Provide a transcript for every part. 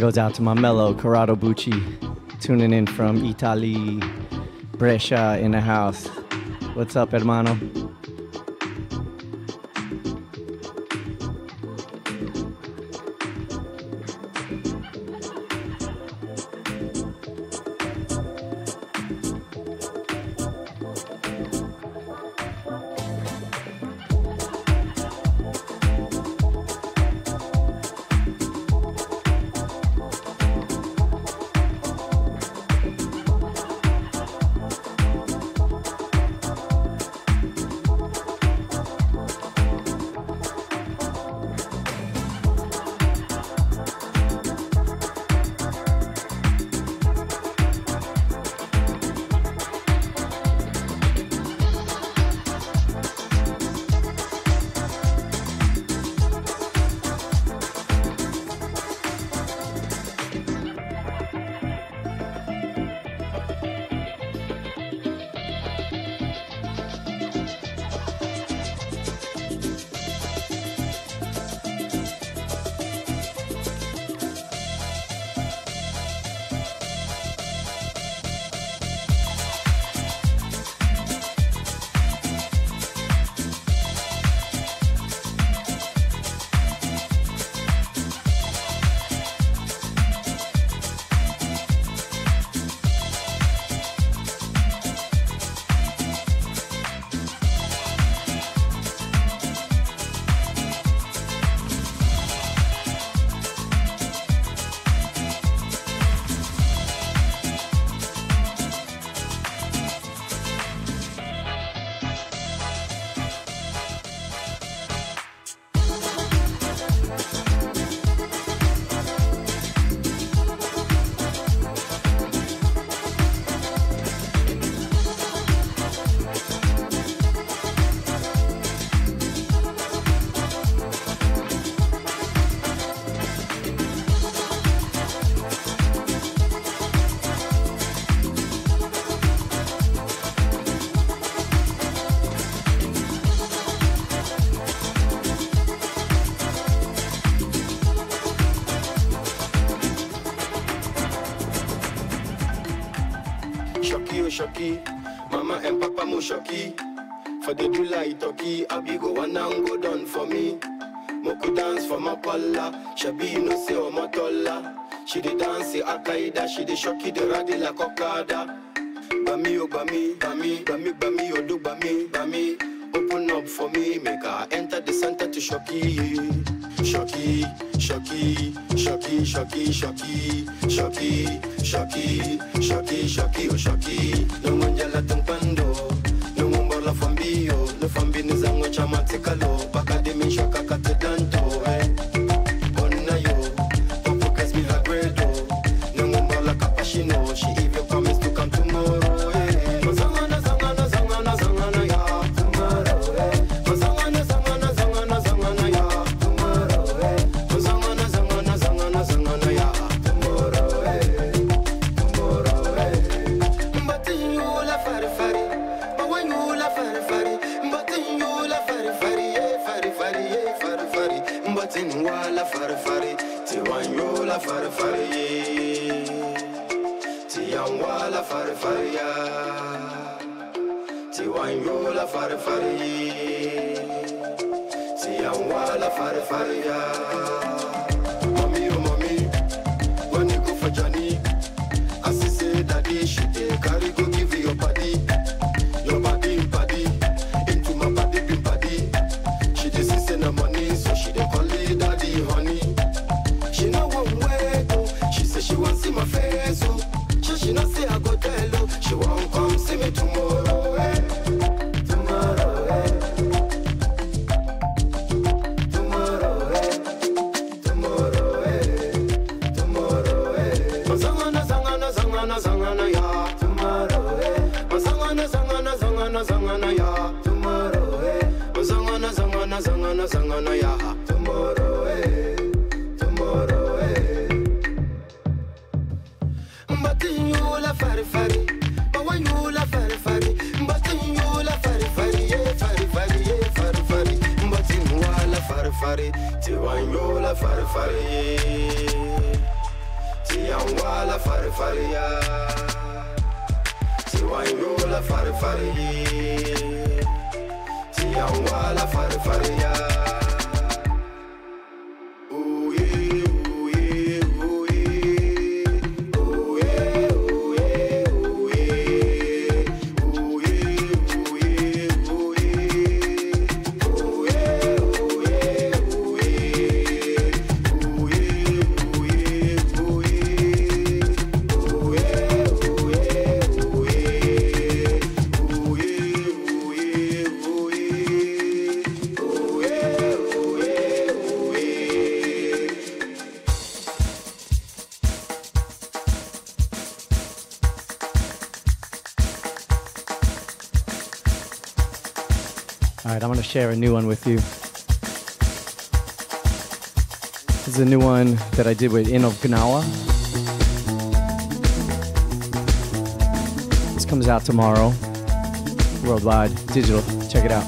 goes out to my mellow, Corrado Bucci, tuning in from Italy, Brescia in the house. What's up, hermano? Mama and Papa Mushoki. For the July Turkey, I be go one and go done for me. Moko dance for Mapala, Shabi no se o Motola. She dey dance Akaida, she dey shocky the radila cocada. Bami o bami, bami, bami, bami, oh, do bami, bami. Open up for me, make her enter the center to shocky. Shocky, shocky, shocky, shocky, shocky, shocky, shocky, shocky, shocky, oh shocky. Lo manja la tumpando, lo mumbo la fambio, lo fambi nizango chama tikalo. Share a new one with you. This is a new one that I did with Innov Gnawa. This comes out tomorrow, worldwide, digital. Check it out.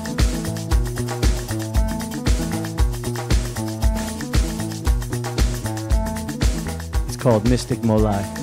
It's called Mystic Molai.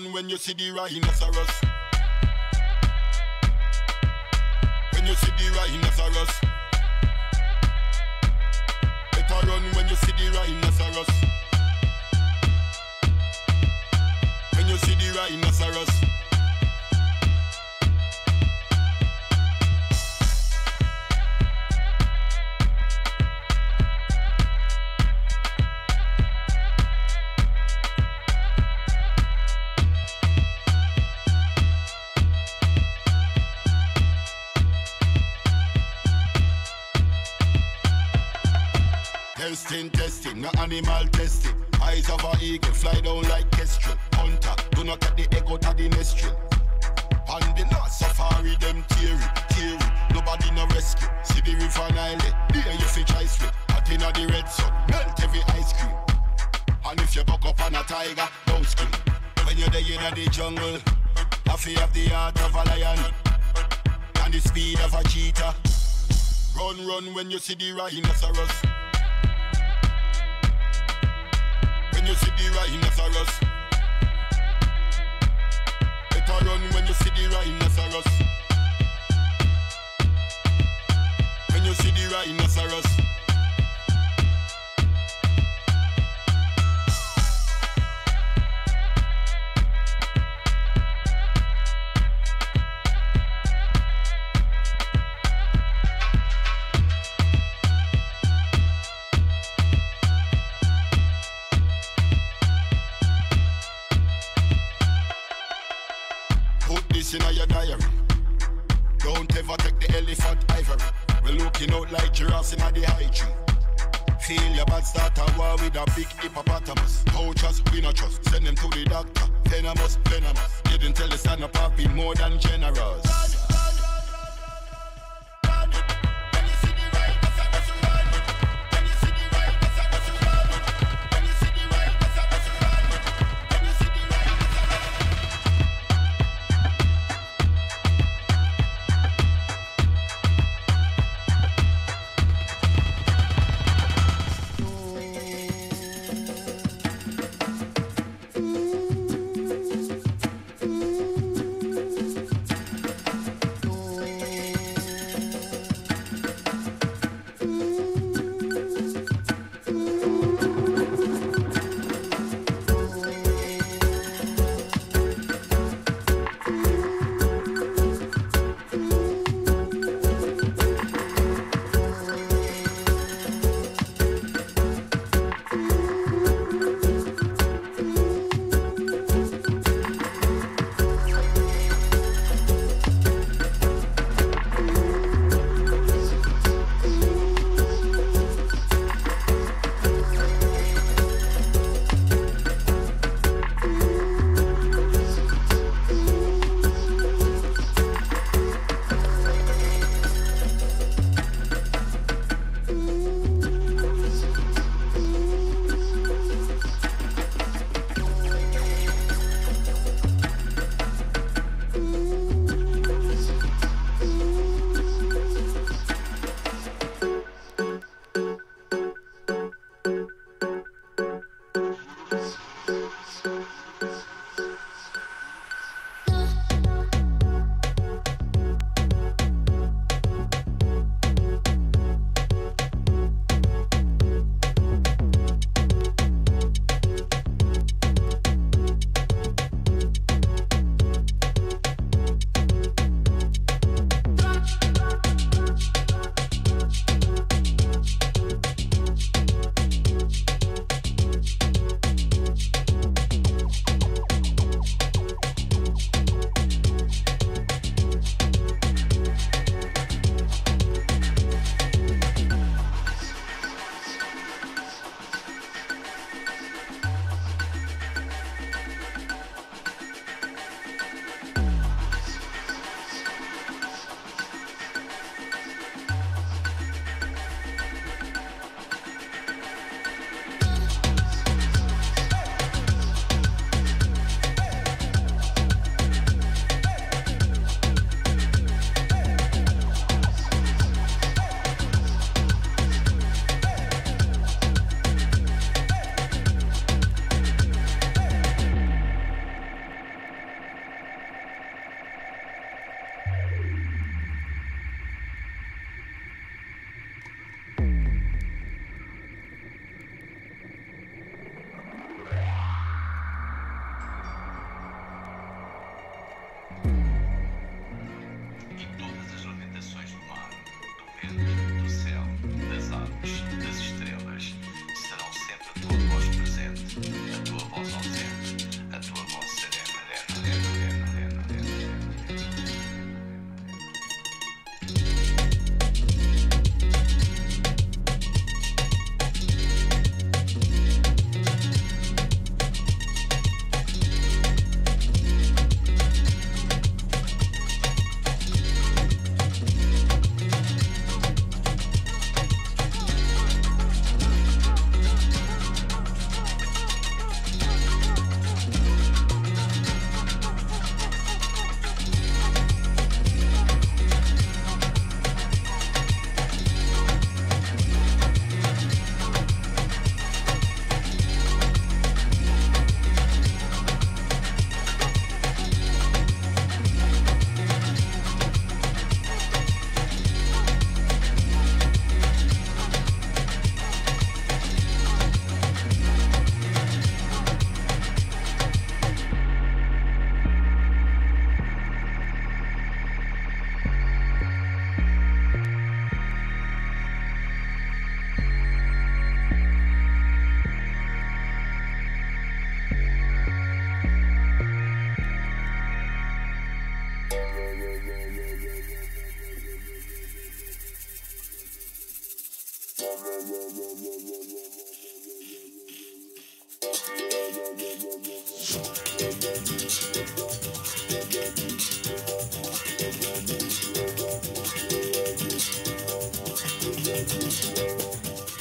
Run when you see the rhinoceros. Animal testing. Eyes of a eagle fly down like kestrel. Hunter, do not get the echo to the nestril. On the north safari, them teary, teary. Nobody no rescue. See the river Nile, there you fi try swim. Hot inna the red sun, melt every ice cream. And if you buck up on a tiger, don't scream. When you're there in the jungle, I feel have the heart of a lion and the speed of a cheetah. Run, run when you see the rhinoceros. You see the rhinoceros. Better run when you see the rhinoceros. When you see the rhinoceros.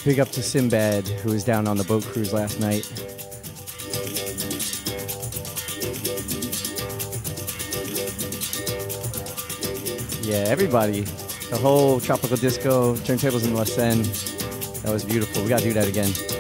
Big up to Simbad, who was down on the boat cruise last night. Yeah, everybody. The whole tropical disco, turntables in La Seine. That was beautiful. We gotta do that again.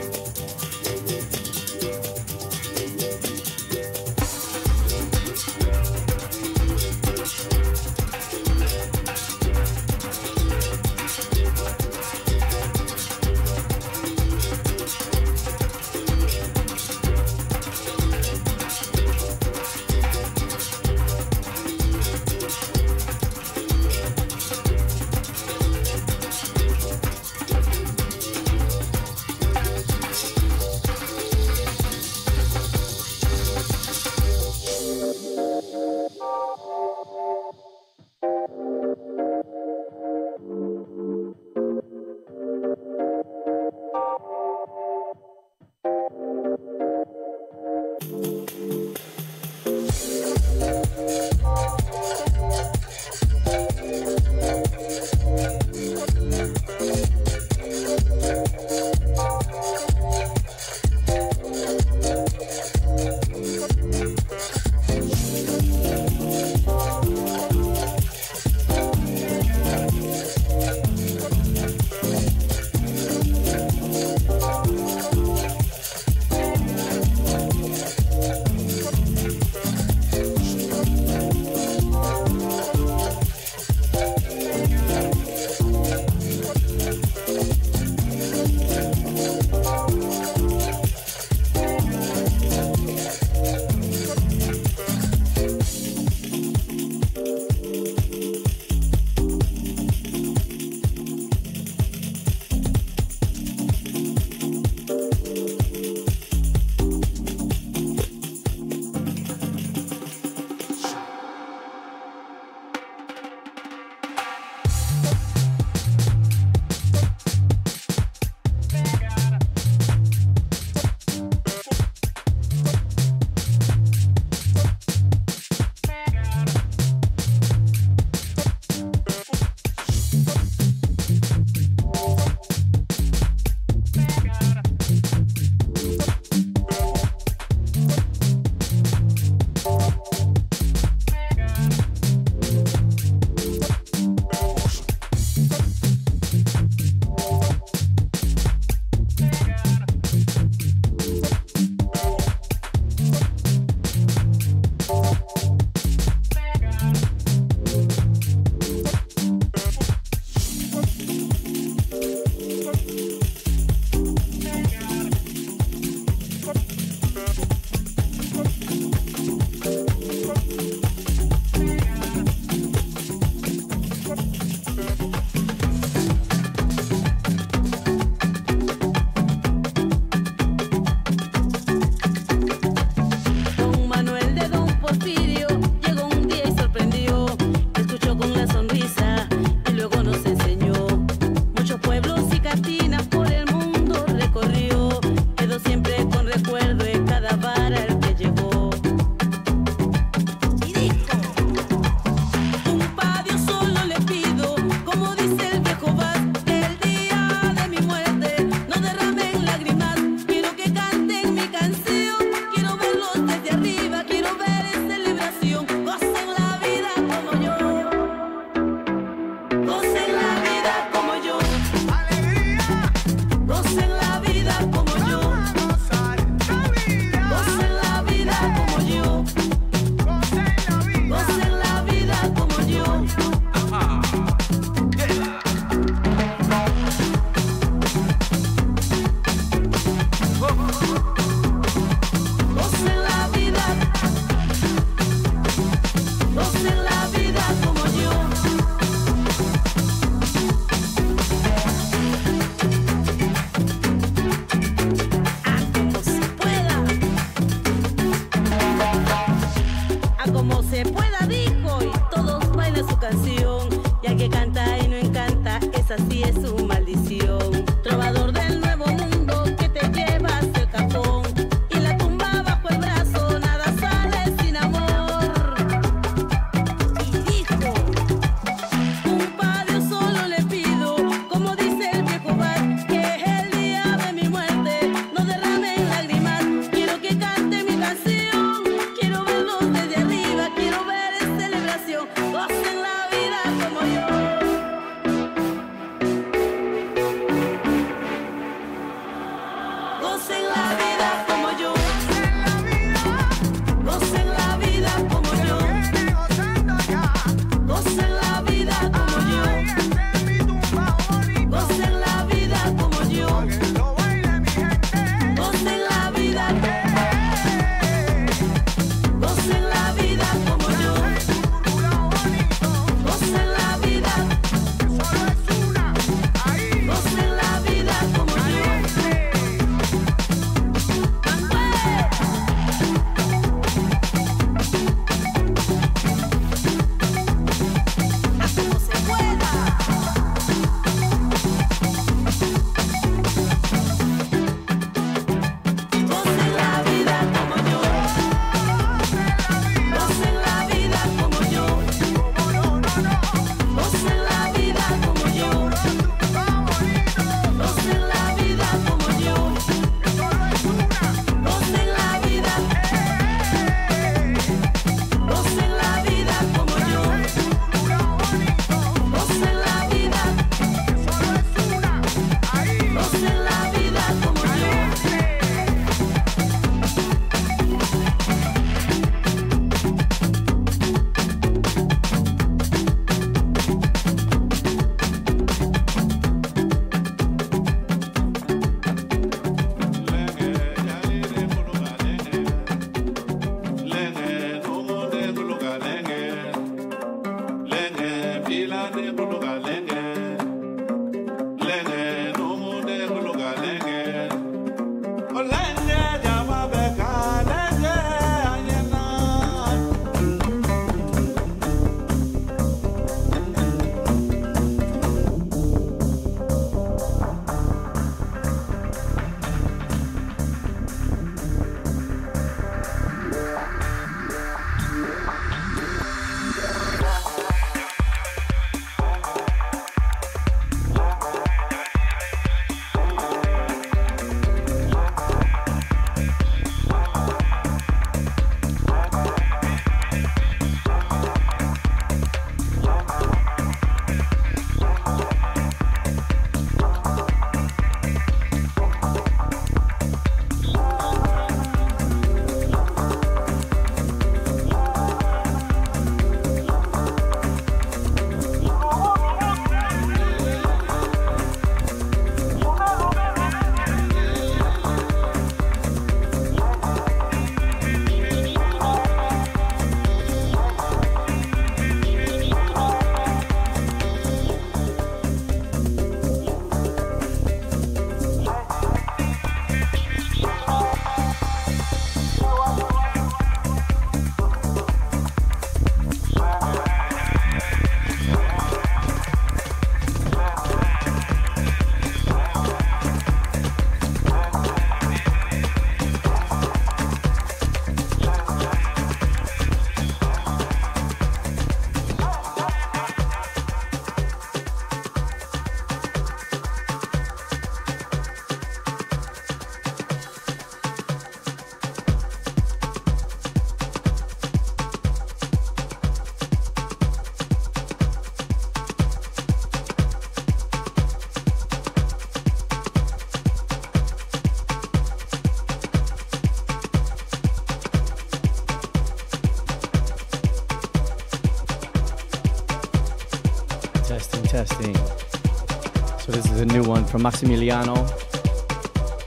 Is a new one from Massimiliano.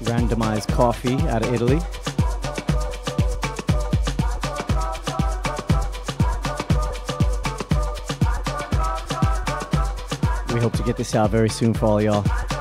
Randomized coffee out of Italy. We hope to get this out very soon for all y'all.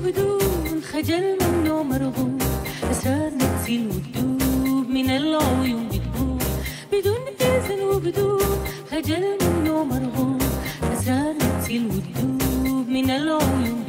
وبدون خجل ممنوع مرغوب أسرارنا تسيل وتدوب من العيون بتبوب. بدون إذن وبدون خجل ممنوع مرغوب أسرارنا تسيل وتدوب من العيون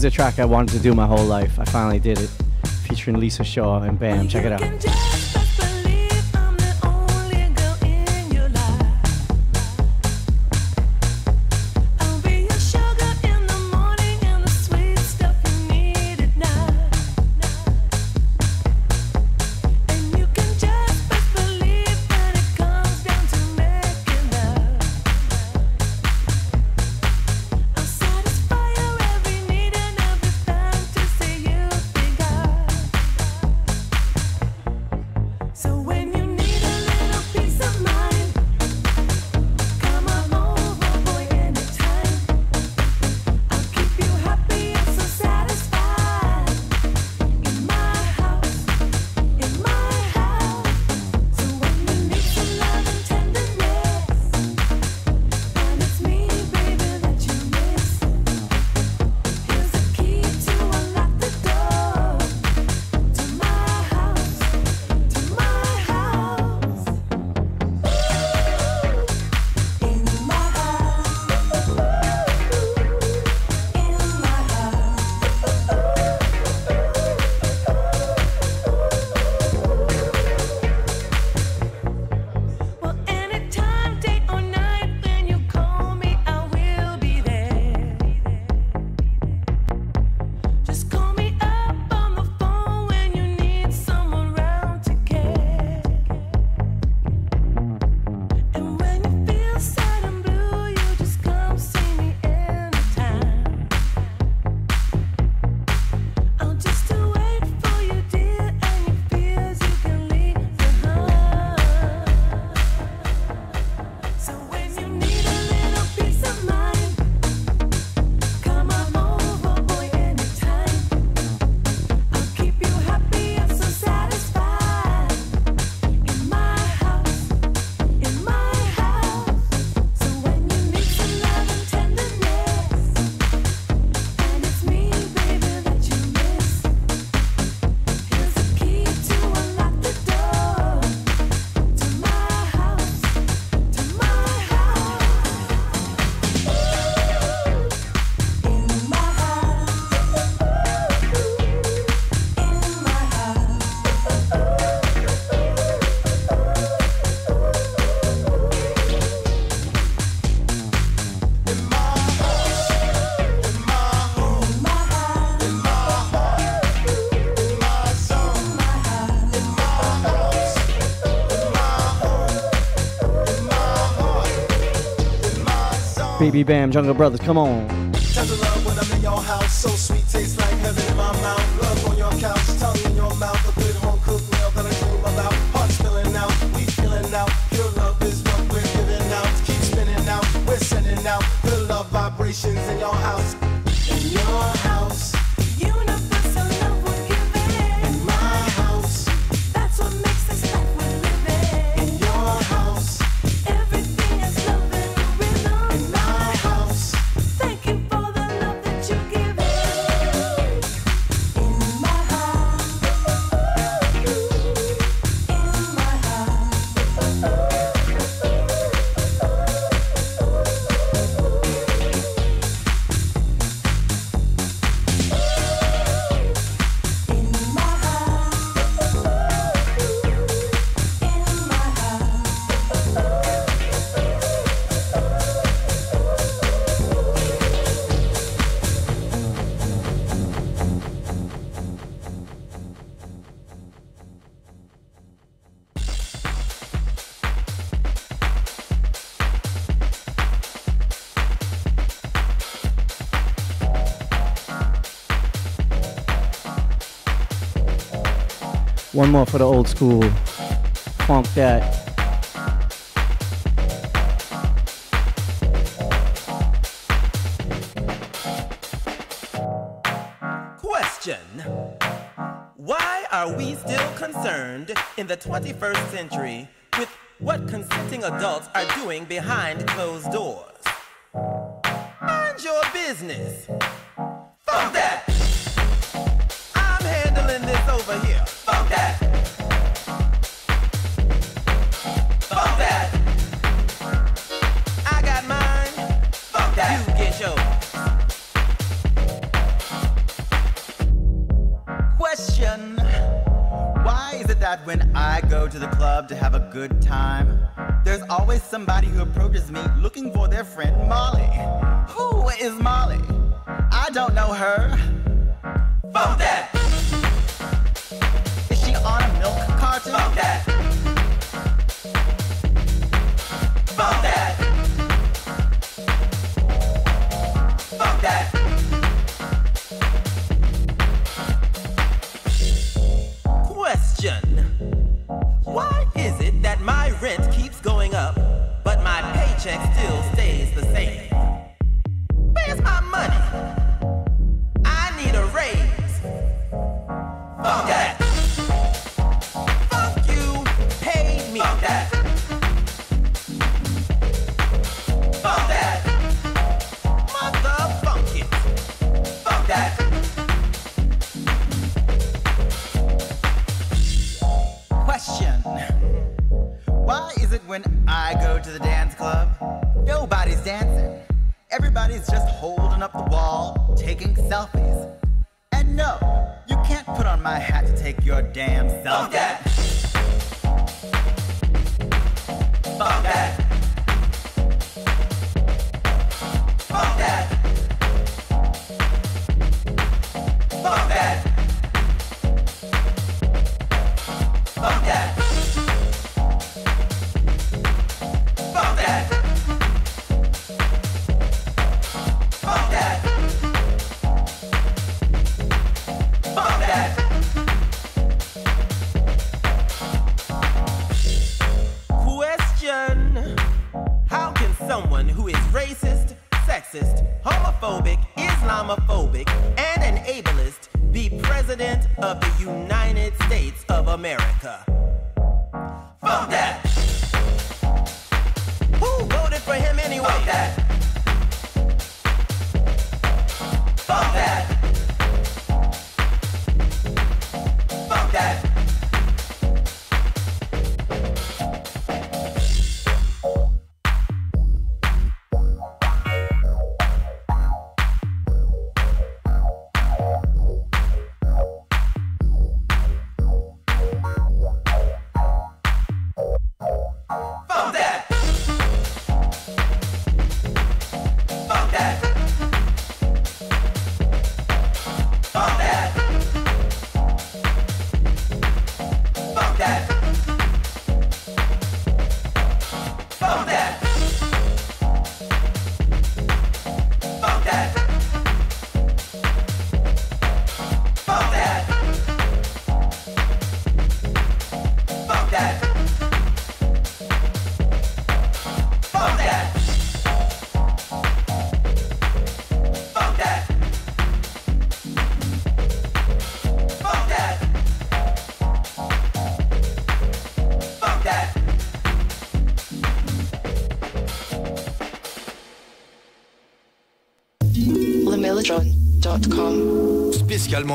Here's a track I wanted to do my whole life. I finally did it. Featuring Lisa Shaw and Bam. Check it out. baby bam, Jungle Brothers, come on. One more for the old school. Funk that. Question Why are we still concerned in the 21st century with what consenting adults are doing behind closed doors? Mind your business. Fuck that! I'm handling this over here. when I go to the club to have a good time, there's always somebody who approaches me looking for their friend Molly. Who is Molly? I don't know her. Fuck that! Is she on a milk carton? Fuck that!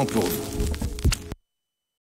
pour vous.